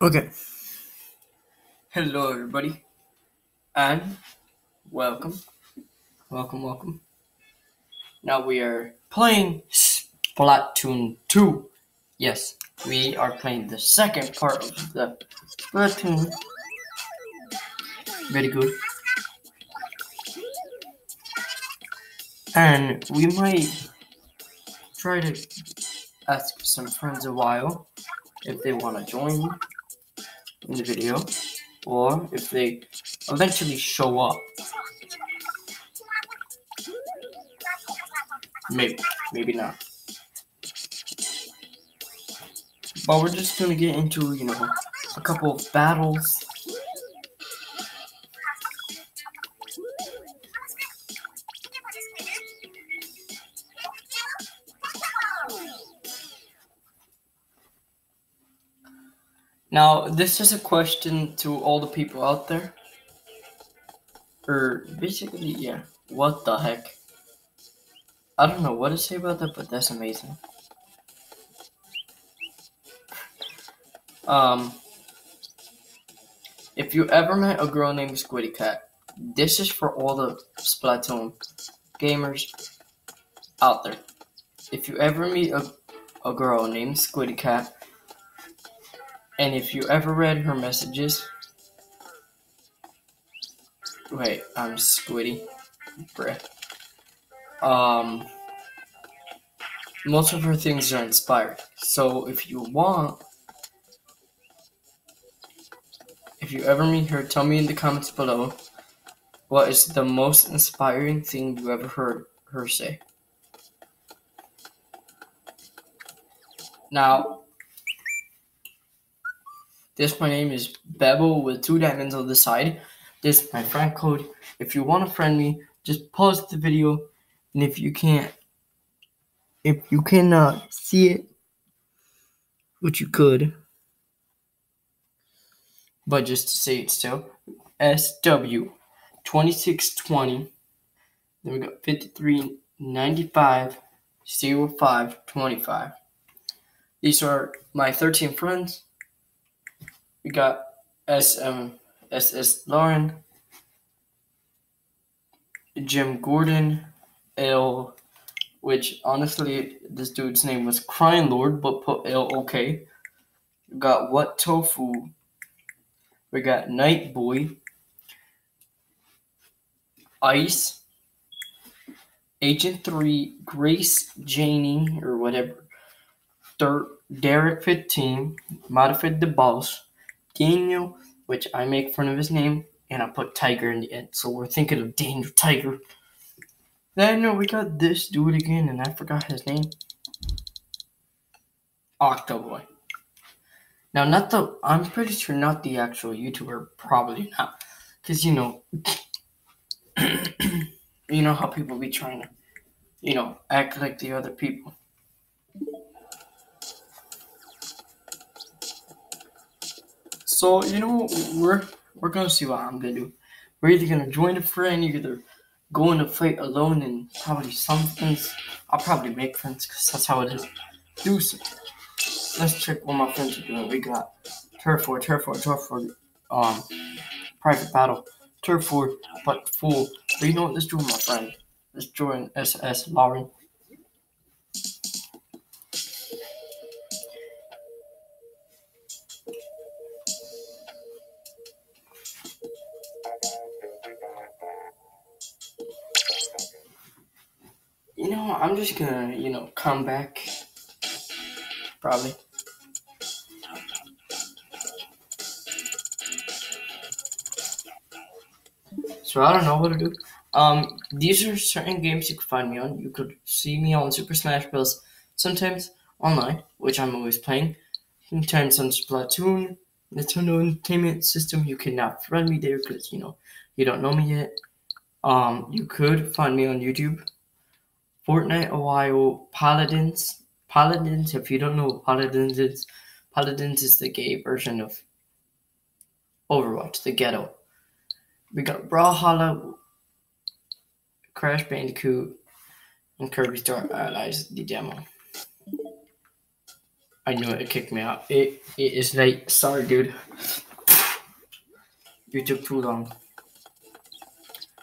Okay. Hello, everybody, and welcome, welcome, welcome. Now we are playing Splatoon 2. Yes, we are playing the second part of the Splatoon. Very good. And we might try to ask some friends a while if they want to join in the video or if they eventually show up. Maybe, maybe not. But we're just gonna get into, you know, a couple of battles. Now, this is a question to all the people out there. Or basically, yeah. What the heck? I don't know what to say about that, but that's amazing. Um, if you ever met a girl named Squiddy Cat, this is for all the Splatoon gamers out there. If you ever meet a, a girl named Squiddy Cat, and if you ever read her messages, wait, I'm Squiddy, bruh. Um, most of her things are inspired. So if you want, if you ever meet her, tell me in the comments below what is the most inspiring thing you ever heard her say. Now, this my name is Bevel with two diamonds on the side. This my friend code. If you want to friend me, just pause the video, and if you can't, if you cannot uh, see it, which you could, but just to say it still, SW twenty six twenty. Then we got fifty three ninety five zero five twenty five. These are my thirteen friends we got SM SS Lauren, Jim Gordon, L, which honestly this dude's name was Crying Lord, but put L okay. We got What Tofu. We got Night Boy, Ice, Agent Three, Grace Janey or whatever, Dirt, Derek 15, Modified the Boss. Daniel, which I make fun of his name, and I put Tiger in the end. So we're thinking of Daniel Tiger. Then we got this dude again, and I forgot his name. Octoboy. Now, not the, I'm pretty sure not the actual YouTuber, probably not. Because, you know, you know how people be trying to, you know, act like the other people. So you know we're we're gonna see what I'm gonna do. We're either gonna join a friend, either go in a fight alone, and probably some friends. I'll probably make friends because that's how it is. Do so. Let's check what my friends are doing. We got turf war, turf war, turf war, um, private battle, turf war, but full. But you know what? Let's join my friend. Let's join SS Lauren. You know, I'm just gonna, you know, come back. Probably. So I don't know what to do. Um, these are certain games you can find me on. You could see me on Super Smash Bros. Sometimes online, which I'm always playing. Sometimes on Splatoon, Nintendo Entertainment System. You cannot friend me there because you know you don't know me yet. Um, you could find me on YouTube. Fortnite while. Paladins. Paladins, if you don't know what Paladins is, Paladins is the gay version of Overwatch, the ghetto. We got Brawlhalla, Crash Bandicoot, and Kirby Star Allies, the demo. I knew it, it kicked me out. It it is late. Sorry, dude. You took too long.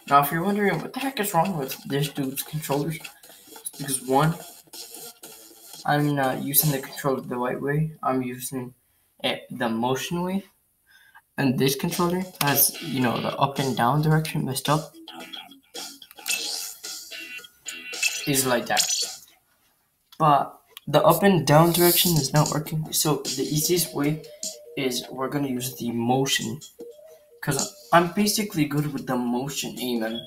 Now, if you're wondering what the heck is wrong with this dude's controllers, because one, I'm not using the controller the right way. I'm using it the motion way. And this controller has, you know, the up and down direction messed up. Is like that. But the up and down direction is not working. So the easiest way is we're gonna use the motion. Cause I'm basically good with the motion aiming.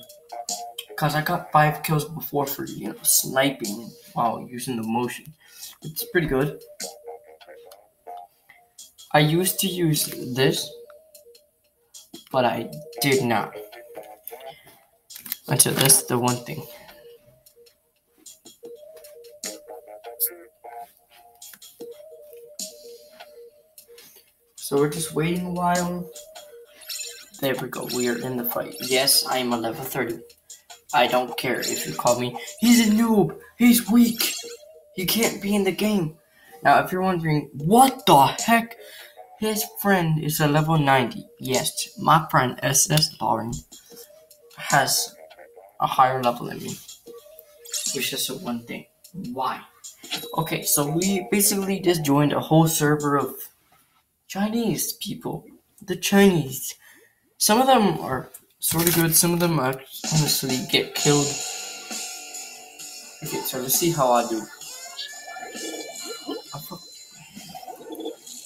Cause I got five kills before for you know sniping while using the motion. It's pretty good. I used to use this, but I did not. Until this the one thing. So we're just waiting a while. There we go. We are in the fight. Yes, I am a level 30. I don't care if you call me. He's a noob. He's weak. He can't be in the game. Now, if you're wondering, what the heck? His friend is a level 90. Yes, my friend SS Lauren has a higher level than me. Which is one thing. Why? Okay, so we basically just joined a whole server of Chinese people. The Chinese. Some of them are sort of good, some of them I honestly get killed. Okay, so let's see how I do.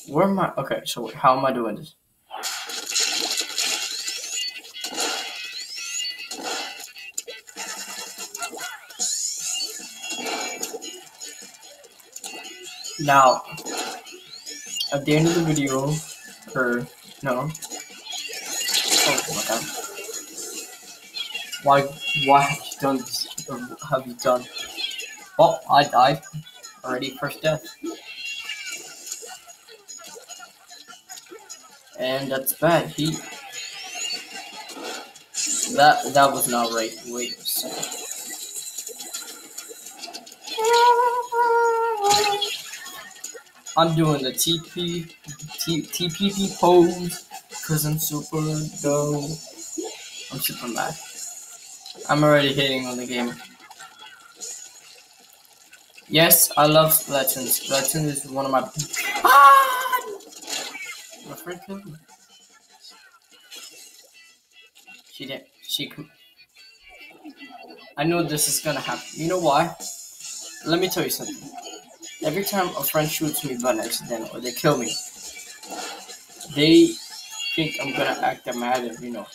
Where am I? Okay, so wait, how am I doing this? Now, at the end of the video, or no, oh my god, why, why have you done this? Have you done? Oh, I died already. First death. And that's bad. He that that was not right. Wait a second. I'm doing the TP T, TPP pose because I'm super dope. I'm super mad. I'm already hitting on the game. Yes, I love Splatoon. Splatoon is one of my. Ah! My friend killed me. She did. She. I know this is gonna happen. You know why? Let me tell you something. Every time a friend shoots me by accident or they kill me, they think I'm gonna act mad you know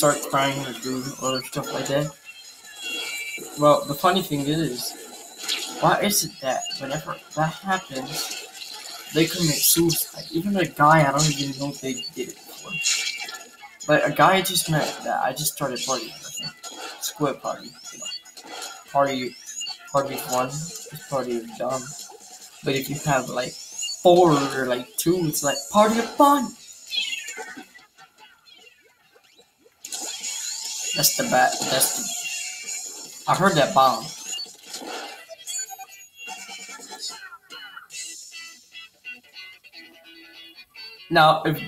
start crying or do other stuff like that. Well, the funny thing is, why is it that whenever that happens, they commit suicide. Even a guy I don't even know if they did it before. But a guy I just met that I just started partying with Squid party. Know. Party party one is party dumb. But if you have like four or like two, it's like party of fun. That's the bat. That's the. I heard that bomb. Now, if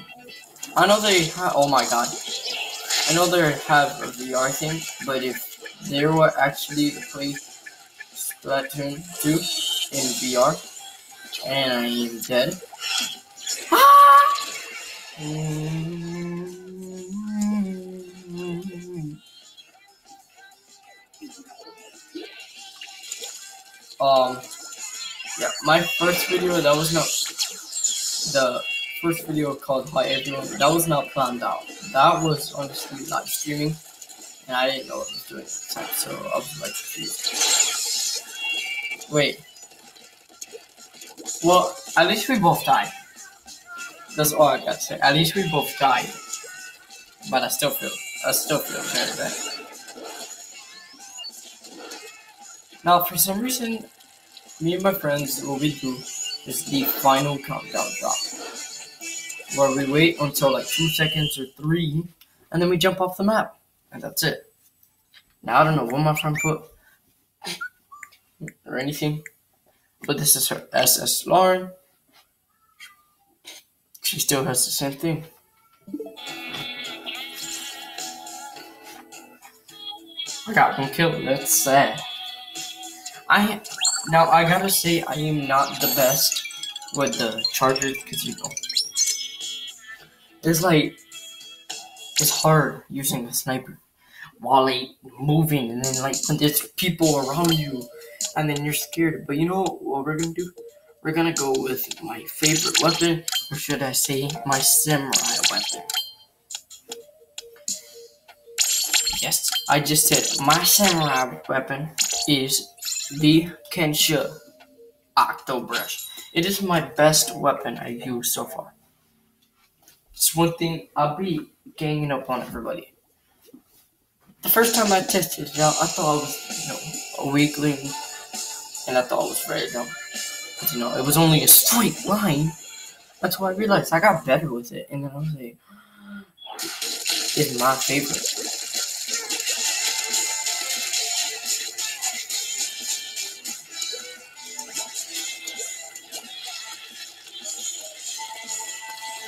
I know they have, oh my god, I know they have a VR thing, but if they were actually to play Splatoon 2 in VR, and I am dead, ah! Um, yeah, my first video that was not the first video called Hi Everyone. That was not planned out. That was honestly live streaming, and I didn't know what I was doing so I was like confused. Wait. Well, at least we both died. That's all I got to say. At least we both died. But I still feel, I still feel very bad. Now, for some reason, me and my friends, what we do is the final countdown drop where we wait until like two seconds or three, and then we jump off the map, and that's it. Now I don't know what my friend put or anything, but this is her SS Lauren. She still has the same thing. I got one kill. That's sad. I now I gotta say I am not the best with the charger because you know it's like it's hard using a sniper while like moving and then like when there's people around you and then you're scared. But you know what we're gonna do? We're gonna go with my favorite weapon, or should I say my samurai weapon. Yes, I just said my samurai weapon is the Kensa Octobrush. It is my best weapon I've used so far. It's one thing I'll be ganging up on everybody. The first time I tested it out, I thought I was, you know, a weakling, and I thought it was very dumb. But, you know, it was only a straight line. That's why I realized I got better with it, and then I was like, it's my favorite.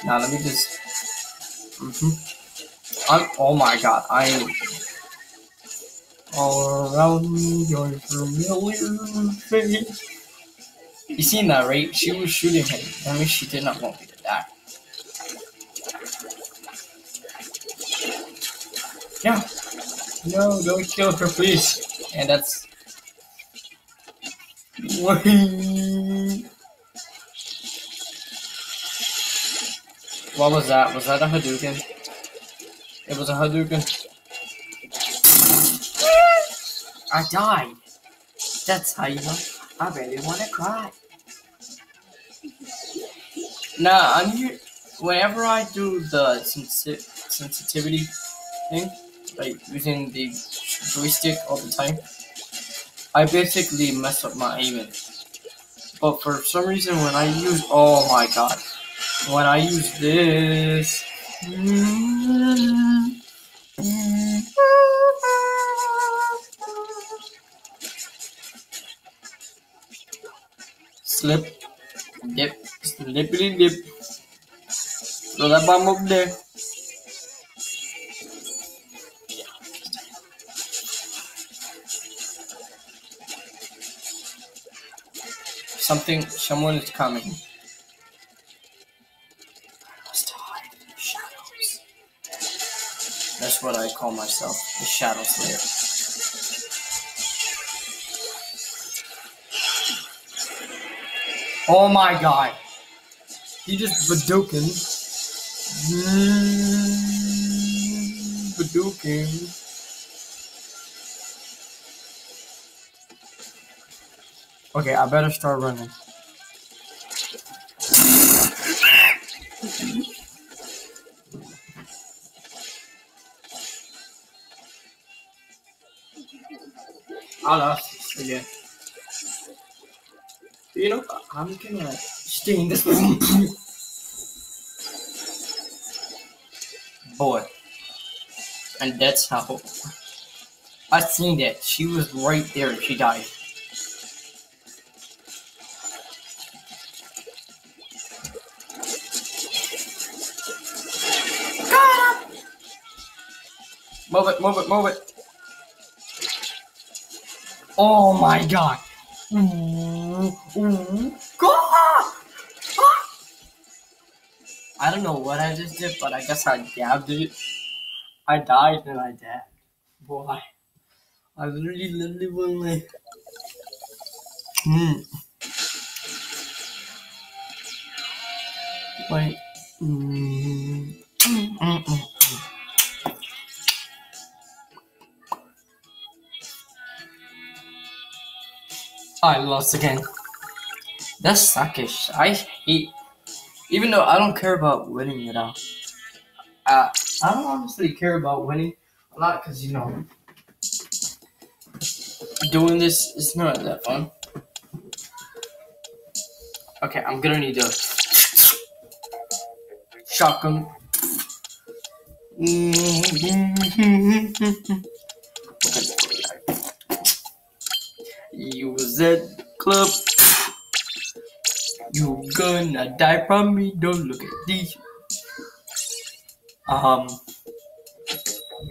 Now let me just. Mm-hmm. I'm. Oh my god! I am. All around your familiar face. You seen that, right? She was shooting him. I mean, she did not want me to die. Yeah. No, don't kill her, please. And that's. Wait. What was that? Was that a Hadouken? It was a Hadouken. I died. That's how you know I really want to cry. Nah, I'm here. Whenever I do the sensi sensitivity thing, like using the joystick all the time, I basically mess up my aiming. But for some reason, when I use, oh my god, when I use this. Slip, dip, slippity dip. So that bomb up there. Something, someone is coming. What I call myself, the Shadow Slayer. Oh my god. He just Badookin. Badookin. Hmm, okay, I better start running. I lost again. You know, I'm gonna stay in this room. Boy. And that's how I seen that. She was right there she died. Move it, move it, move it. Oh my god. God! I don't know what I just did, but I guess I dabbed it. I died and I dabbed. Boy. I literally, literally went like. Hmm. Wait. Mm. Mm -mm -mm. I lost again. That's suckish. I hate, even though I don't care about winning at all. Uh, I don't honestly care about winning a lot because you know, doing this is not that fun. Okay, I'm gonna need a shotgun. UZ Club. You gonna die from me. Don't look at these. Um,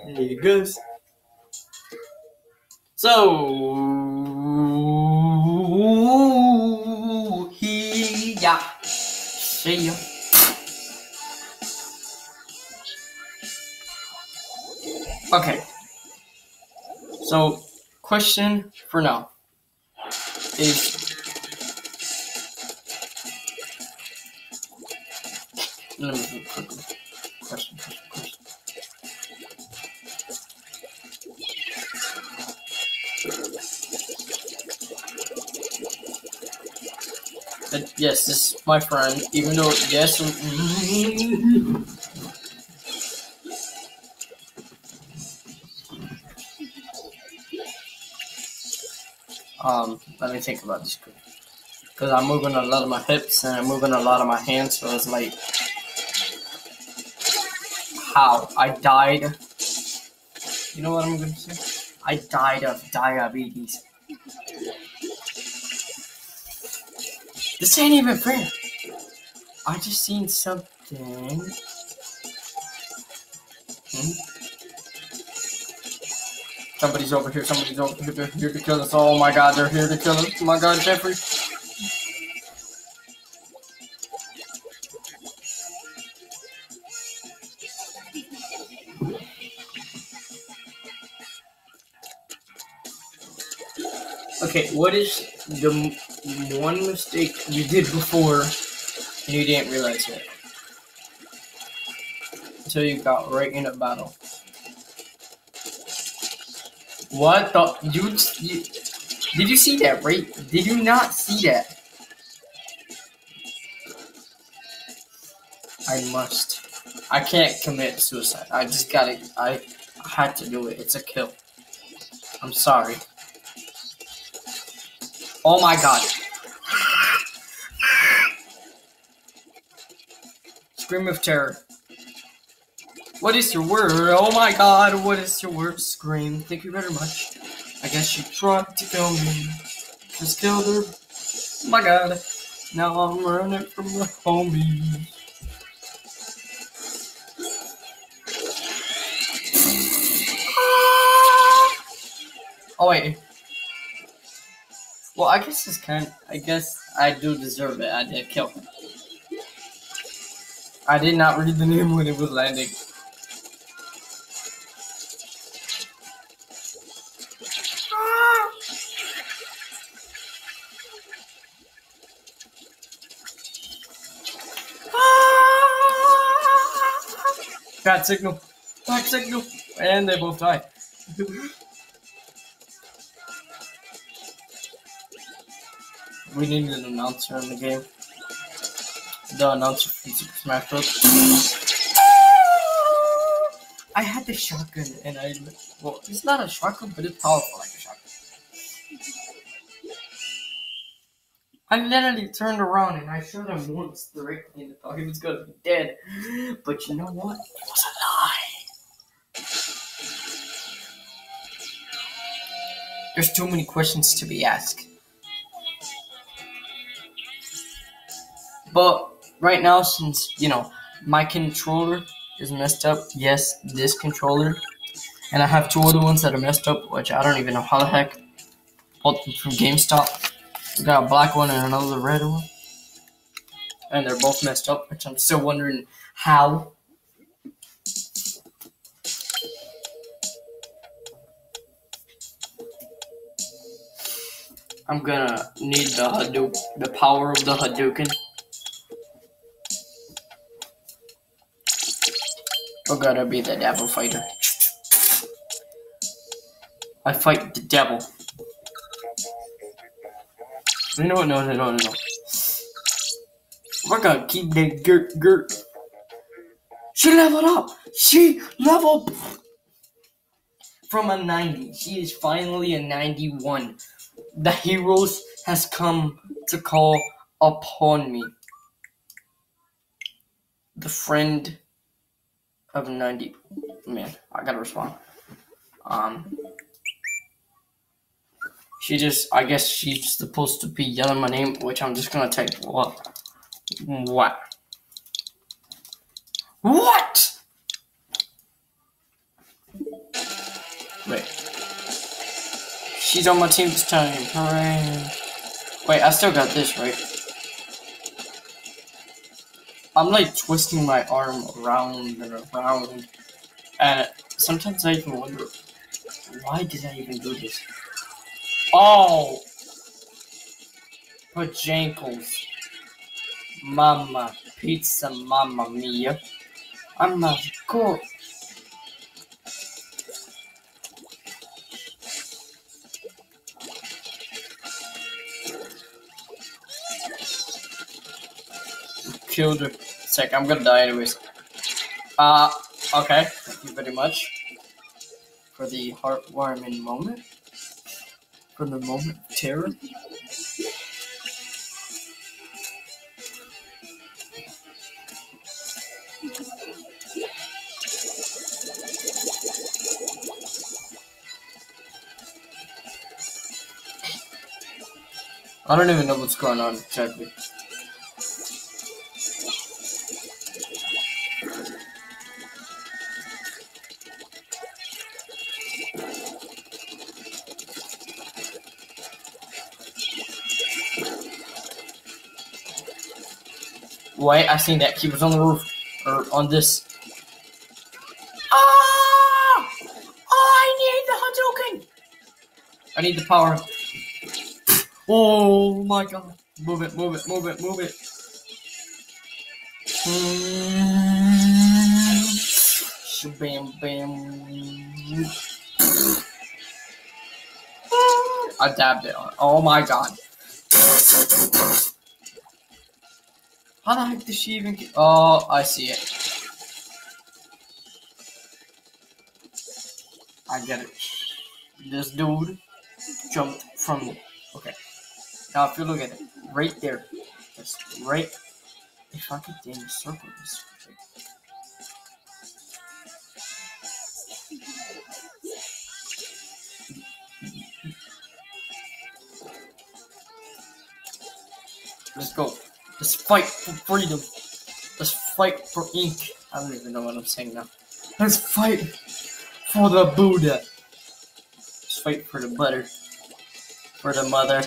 niggas. So, he, yeah. See ya. Okay. So, question for now is. But yes, this is my friend, even though, yes. Um, let me think about this. Because I'm moving a lot of my hips and I'm moving a lot of my hands, so it's like, how? I died. You know what I'm gonna say? I died of diabetes. This ain't even fair. I just seen something. Hmm? Somebody's over here. Somebody's over here. They're here to kill us. Oh my god, they're here to kill us. Oh my god, Jeffrey. Okay, what is the one mistake you did before and you didn't realize it? Until you got right in a battle. What the? You, you did you see that? Right? Did you not see that? I must. I can't commit suicide. I just gotta. I, I had to do it. It's a kill. I'm sorry. Oh my god. Scream of terror. What is your word? Oh my god, what is your word? Scream. Thank you very much. I guess she tried to kill me. Just killed her. Oh my god. Now I'm running from the homies. Oh wait. Well, I guess it's kind. I guess I do deserve it. I did kill him. I did not read the name when it was landing. Bad signal. Bad signal. And they both die. we need an announcer in the game. The announcer from Super Smash Bros. I had the shotgun and I well it's not a shotgun but it's powerful like a shotgun. I literally turned around and I shot him once directly and thought he was gonna be dead. But you know what? It was a lie. There's too many questions to be asked. But right now, since you know my controller is messed up, yes, this controller, and I have two other ones that are messed up, which I don't even know how the heck. Both from GameStop. Got a black one and another red one, and they're both messed up, which I'm still wondering how. I'm gonna need the Hadouk, the power of the Hadouken. We're gonna be the devil fighter. I fight the devil. No, no, no, no, no, no. We're gonna keep that girt, girt. She leveled up. She leveled from a 90. She is finally a 91. The heroes has come to call upon me. The friend of 90 man i gotta respond um she just i guess she's supposed to be yelling my name which i'm just gonna type what What? What? Wait. She's on my team this time. Hooray. Wait, I still got this, right? I'm like twisting my arm around and around. And sometimes I even wonder, why did I even do this? Oh! Pajankles. Mama pizza, mamma mia. I'm a cool. Killed her. Sec, I'm gonna die anyways. Uh, okay. Thank you very much for the heartwarming moment. For the moment of terror. I don't even know what's going on exactly. Wait, I seen that. He was on the roof. Or on this. Ah! Oh, I need the Hadouken! I need the power. Oh my god. Move it, move it, move it, move it. Mm. Bam, bam. I dabbed it on. Oh my god. How the heck did she even get? Oh, I see it. I get it. This dude jumped from. Okay. Now, if you look at it, right there, it's right. If I could damn circle this. Let's go. Let's fight for freedom. Let's fight for ink. I don't even know what I'm saying now. Let's fight for the Buddha. Let's fight for the butter. For the mother.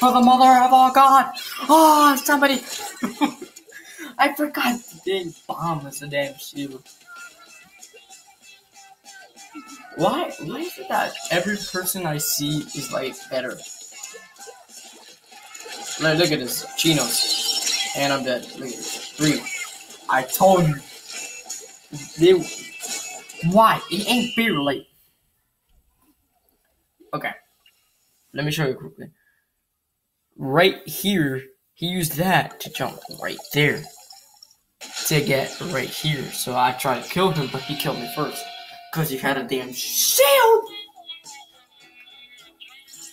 For the mother of all God. Oh, somebody. I forgot the dang bomb is a damn shield. Why? Why is it that every person I see is like better? Like, look at this, chinos. And I'm dead. Three. I told you. They, why? It ain't fair, like. Okay. Let me show you quickly. Right here, he used that to jump right there. To get right here. So I tried to kill him, but he killed me first. Because he had a damn shield!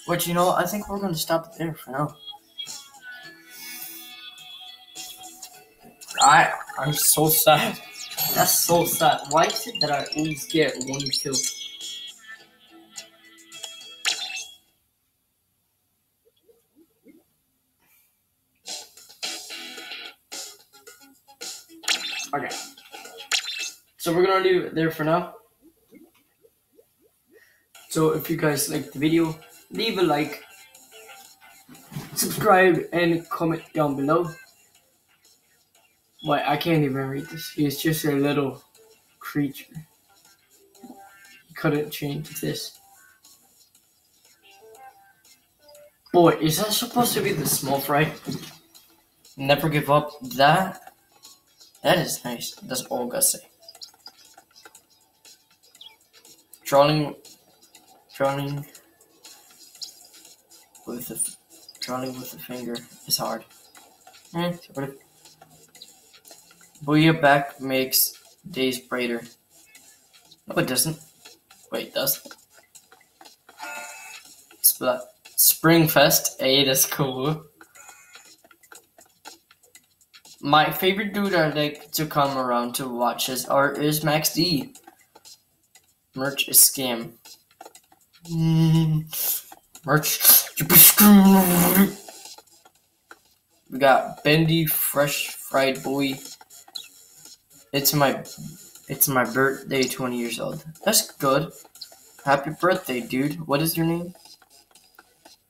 But you know, I think we're gonna stop there for now. I I'm so sad. That's so sad. Why is it that I always get one kill? Okay. So we're gonna leave it there for now. So if you guys liked the video, leave a like, subscribe, and comment down below. Wait, I can't even read this. He's just a little creature. He couldn't change this. Boy, is that supposed to be the small fry? Never give up. That that is nice. That's all I say. Drawing drawing with the drawing with the finger is hard. Eh, Booyah back makes days brighter. No, it doesn't. Wait, it does. Splat. Springfest. Hey, eh, that's cool. My favorite dude I like to come around to watch his art is Max D. Merch is scam. Merch. We got Bendy Fresh Fried Boy. It's my it's my birthday, 20 years old. That's good. Happy birthday, dude. What is your name?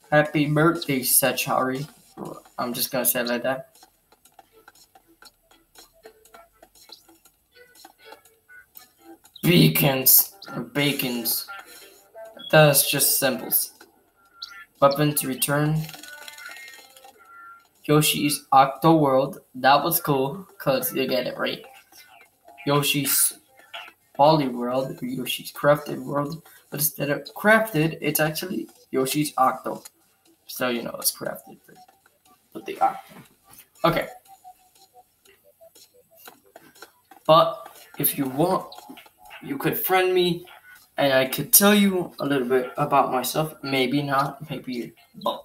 Happy birthday, Sachari. I'm just gonna say like that. Beacons bacons. That's just symbols. Weapons return. Yoshi's Octo World. That was cool because you get it right. Yoshi's Poly World or Yoshi's Crafted World. But instead of crafted, it's actually Yoshi's Octo. So you know it's crafted with the Octo. Okay. But if you want, you could friend me and I could tell you a little bit about myself. Maybe not, maybe, but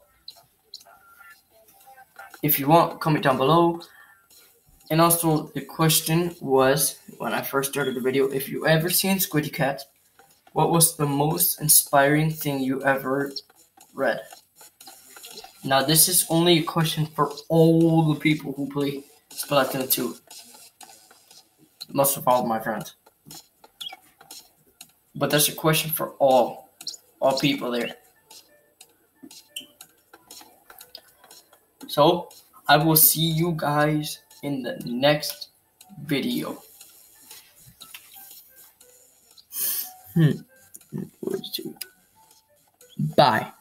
if you want, comment down below. And also, the question was when I first started the video if you ever seen Squiddy Cat, what was the most inspiring thing you ever read? Now, this is only a question for all the people who play Splatoon 2. Most of all my friends. But that's a question for all, all people there. So, I will see you guys in the next video. Hmm. Bye.